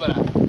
para.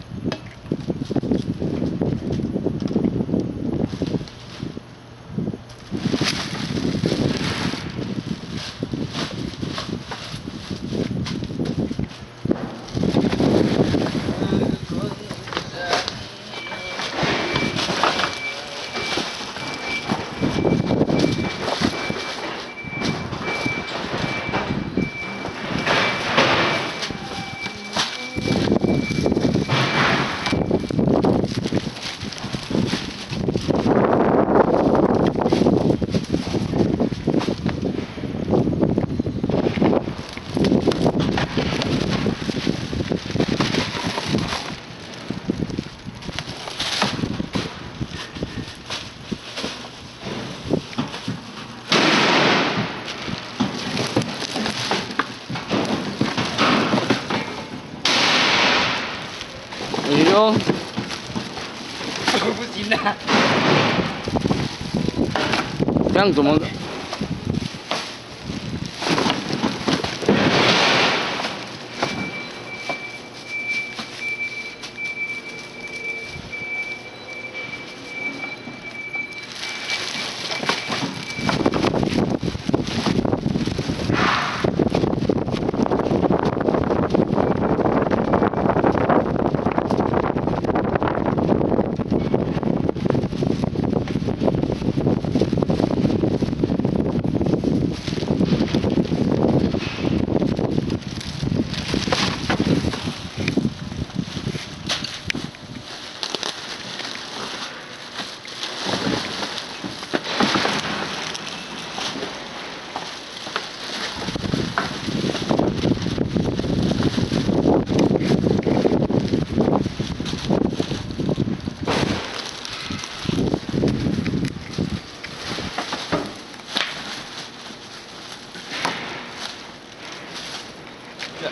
哎呦，不行的。这样怎么 Yeah.